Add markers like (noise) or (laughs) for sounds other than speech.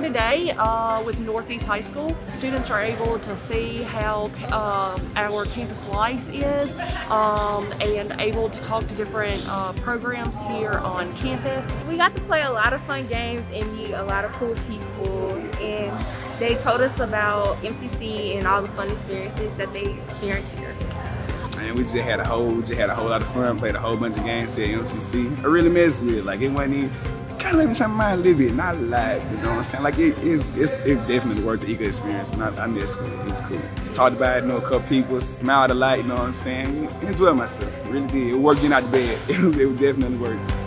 every day uh, with Northeast High School. Students are able to see how um, our campus life is um, and able to talk to different uh, programs here on campus. We got to play a lot of fun games and meet a lot of cool people and they told us about MCC and all the fun experiences that they experienced here. Man, we just had a whole, just had a whole lot of fun, played a whole bunch of games here at MCC. I really missed it. Like it wasn't even, kind of made me change my little bit, not lot, you know what I'm saying? Like it is, it's, it definitely worth the Eagle Experience, I, I missed it. It was cool. Talked about it, you know, a couple people, smiled a lot, you know what I'm saying? Enjoyed myself, really did. It worked getting out of bed. (laughs) It was, it was definitely worth it.